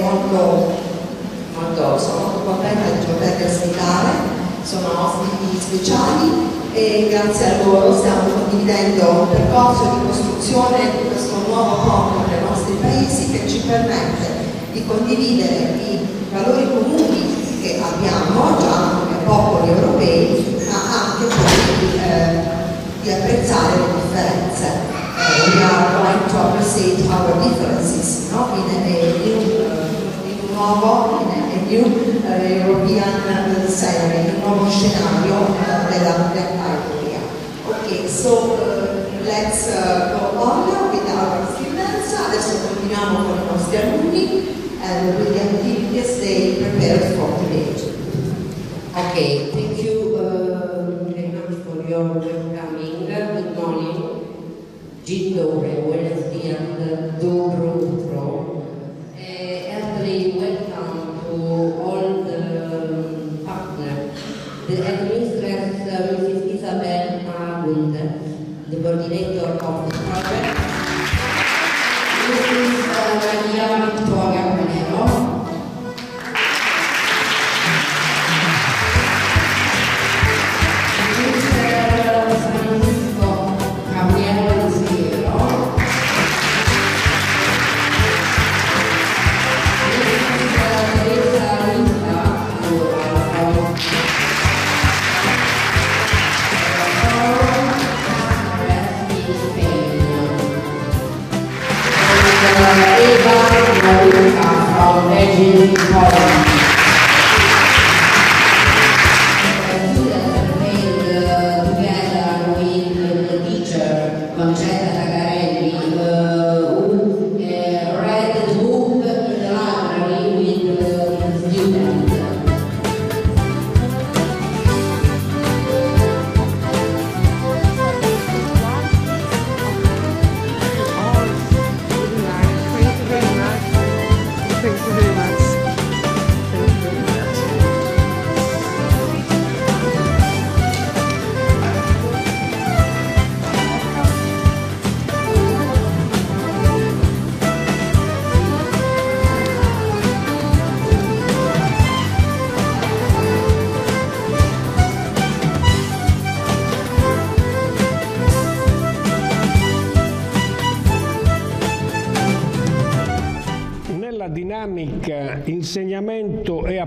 molto, molto, sono molto contenta di poter ospitare, sono ospiti speciali e grazie a loro stiamo condividendo un percorso di costruzione di questo nuovo mondo nei nostri paesi che ci permette di condividere i valori comuni che abbiamo già come popoli europei, ma anche poi eh, di apprezzare le differenze. Uh, we are going to appreciate our differences no? in, a, new, uh, in un nuovo, in a, a new uh, scenario, in un nuovo scenario della europea. Ok, so let's go on with our students, adesso continuiamo con i nostri alunni and with the activities they prepared for today. Okay, thank you uh, very much for your welcoming. Good morning. Dzień dobry, buenos días, dobro utro. The coordinator of the project.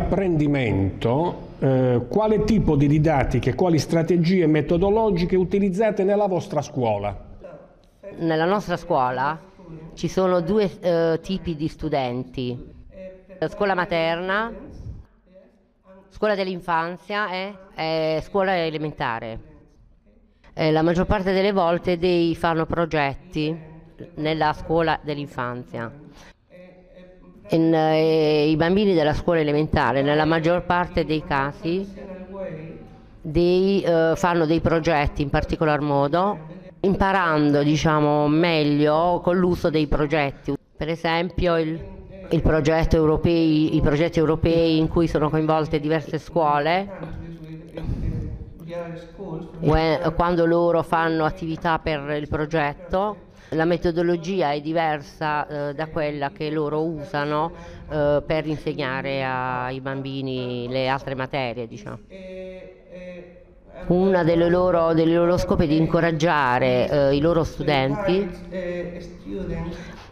Apprendimento, eh, quale tipo di didattiche, quali strategie metodologiche utilizzate nella vostra scuola? Nella nostra scuola ci sono due eh, tipi di studenti, scuola materna, scuola dell'infanzia e, e scuola elementare. Eh, la maggior parte delle volte dei fanno progetti nella scuola dell'infanzia. In, eh, I bambini della scuola elementare, nella maggior parte dei casi, dei, eh, fanno dei progetti in particolar modo, imparando diciamo, meglio con l'uso dei progetti. Per esempio il, il progetto europei, i progetti europei in cui sono coinvolte diverse scuole, when- quando loro fanno attività per il progetto, la metodologia è diversa eh, da quella che loro usano eh, per insegnare ai bambini le altre materie, diciamo. Uno dei loro, loro scopi è di incoraggiare eh, i loro studenti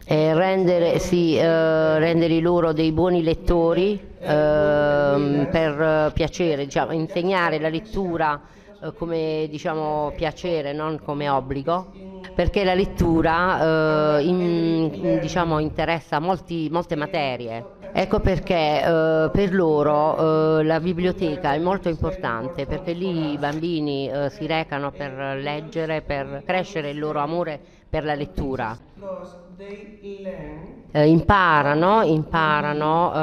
e rendere, sì, eh, rendere loro dei buoni lettori ehm, per eh, piacere, diciamo, insegnare la lettura eh, come diciamo, piacere, non come obbligo, perché la lettura eh, in- in- diciamo, interessa molti- molte materie. Ecco perché eh, per loro eh, la biblioteca è molto importante, perché lì i bambini eh, si recano per leggere, per crescere il loro amore per la lettura. Eh, imparano, imparano eh,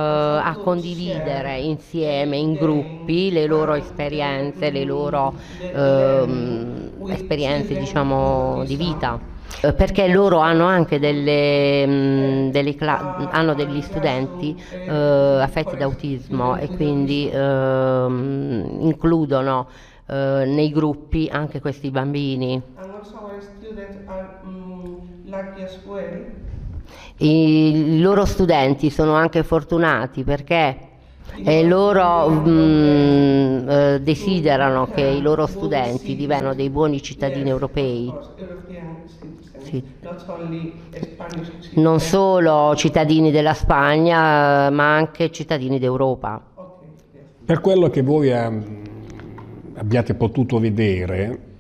a condividere insieme in gruppi le loro esperienze, le loro ehm, esperienze diciamo di vita. Eh, Perché loro hanno anche delle, mh, delle cla- hanno degli studenti eh, affetti da autismo e quindi ehm, includono eh, nei gruppi anche questi bambini. And also our students are mm, lucky as well I loro studenti sono anche fortunati perché eh, loro mh, eh, desiderano che i loro studenti diventino dei buoni cittadini europei, sì. non solo cittadini della Spagna, ma anche cittadini d'Europa. Per quello che voi abbiate potuto vedere,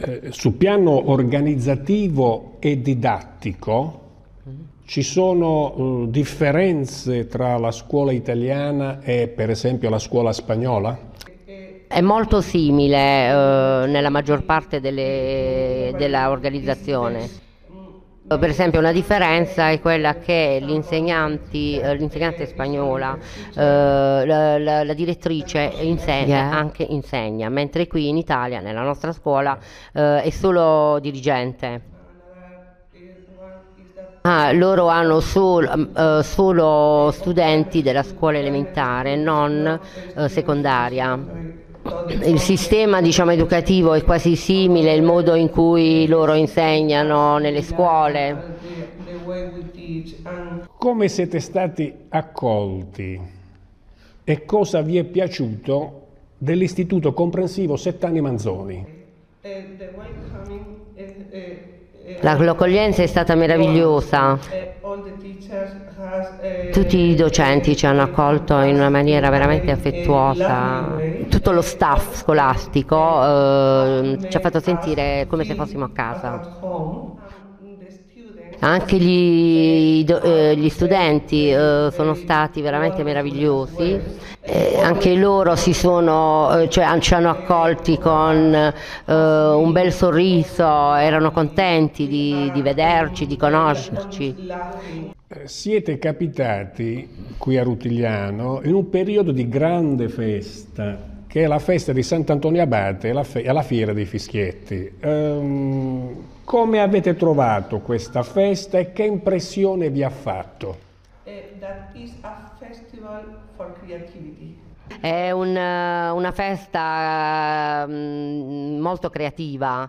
eh, sul piano organizzativo e didattico, ci sono uh, differenze tra la scuola italiana e per esempio la scuola spagnola? È molto simile uh, nella maggior parte delle, della organizzazione. Per esempio una differenza è quella che l'insegnante spagnola, eh, la, la, la, direttrice insegna, anche insegna, mentre qui in Italia, nella nostra scuola, eh, è solo dirigente. Ah, loro hanno solo, uh, solo, studenti della scuola elementare, non secondaria. Il sistema diciamo, educativo è quasi simile, il modo in cui loro insegnano nelle scuole. Come siete stati accolti e cosa vi è piaciuto dell'Istituto Comprensivo Settani Manzoni? L'accoglienza è stata meravigliosa. Tutti i docenti ci hanno accolto in una maniera veramente affettuosa. Tutto lo staff scolastico eh, ci ha fatto sentire come se fossimo a casa. Anche gli, eh, gli studenti eh, sono stati veramente meravigliosi, eh, anche loro si sono, cioè, ci hanno accolti con un bel sorriso, erano contenti di, di vederci, di conoscerci. Siete capitati qui a Rutigliano in un periodo di grande festa che è la festa di Sant'Antonio Abate e la, la, fiera dei fischietti. Um, come avete trovato questa festa e che impressione vi ha fatto? Eh, è un, una festa um, molto creativa,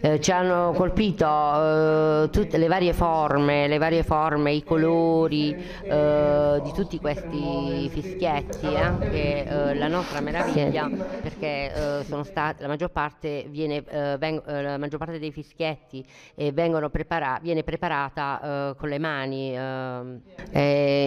eh, ci hanno colpito eh, tutte le varie forme, le varie forme, i colori eh, di tutti questi fischietti, anche eh, la nostra meraviglia perché eh, sono stati, la maggior parte, viene, veng, la maggior parte dei fischietti prepara viene preparata con le mani,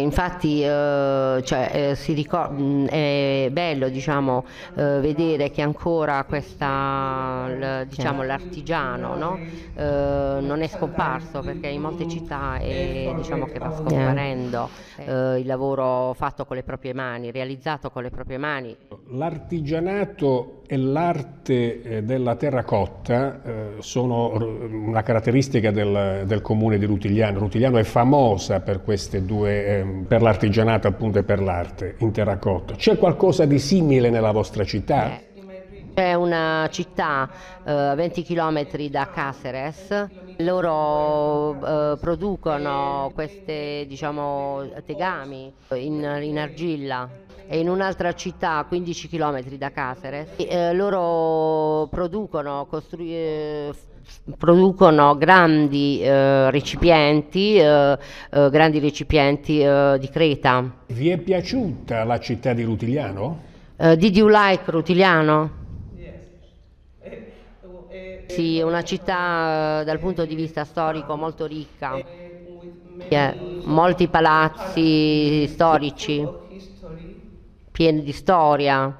infatti cioè, ricor- è bello diciamo, vedere che ancora questa, diciamo, l'artigiano artigiano no? eh, non è scomparso perché in molte città è, diciamo che va scomparendo eh, il lavoro fatto con le proprie mani, realizzato con le proprie mani. L'artigianato e l'arte eh, della terracotta eh, sono una caratteristica del, del, comune di Rutigliano. Rutigliano è famosa per queste due, ehm, per l'artigianato appunto e per l'arte in terracotta. C'è qualcosa di simile nella vostra città? Eh, c'è una città eh, a 20 km da Caceres, loro eh, producono questi diciamo, tegami in, in, argilla e in un'altra città a 15 km da Caceres eh, loro producono, eh, producono grandi eh, recipienti, eh, eh, grandi recipienti di Creta. Vi è piaciuta la città di Rutigliano? Uh, did you like Rutigliano? Sì, è una città eh, dal punto di vista storico molto ricca, yeah. molti palazzi storici, pieni di storia.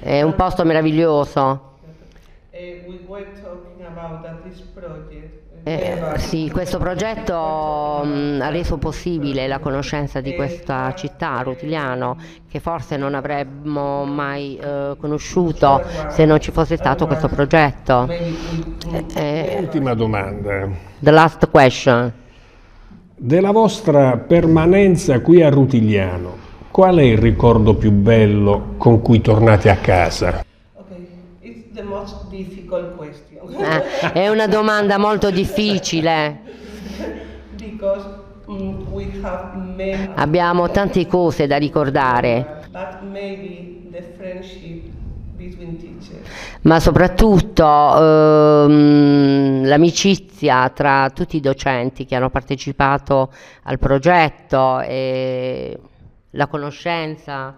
È un posto meraviglioso. Eh, sì, questo progetto mh, mm, ha reso possibile la conoscenza di questa città, Rutigliano, che forse non avremmo mai eh, conosciuto se non ci fosse stato questo progetto. Eh, eh Ultima domanda. The last question. Della vostra permanenza qui a Rutigliano, qual è il ricordo più bello con cui tornate a casa? Eh, è una domanda molto difficile. Mm, Abbiamo tante cose da ricordare. ma soprattutto ehm, l'amicizia tra tutti i docenti che hanno partecipato al progetto e la conoscenza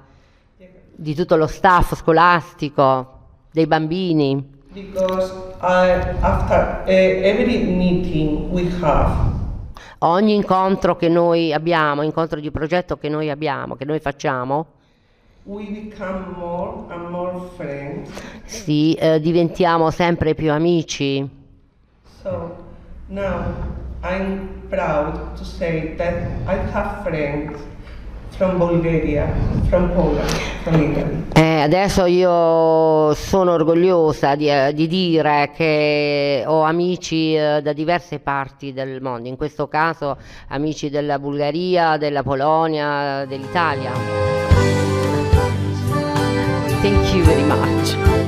di tutto lo staff scolastico, dei bambini. Because I, after uh, every meeting we have, Ogni incontro che noi abbiamo, incontro di progetto che noi abbiamo, che noi facciamo, more more sì, eh, diventiamo sempre più amici. So now I'm proud to say that I have friends from Bulgaria, from Poland, from Italy. Eh, adesso io sono orgogliosa di, eh, di dire che ho amici eh, da diverse parti del mondo, in questo caso amici della Bulgaria, della Polonia, dell'Italia. Thank you very much.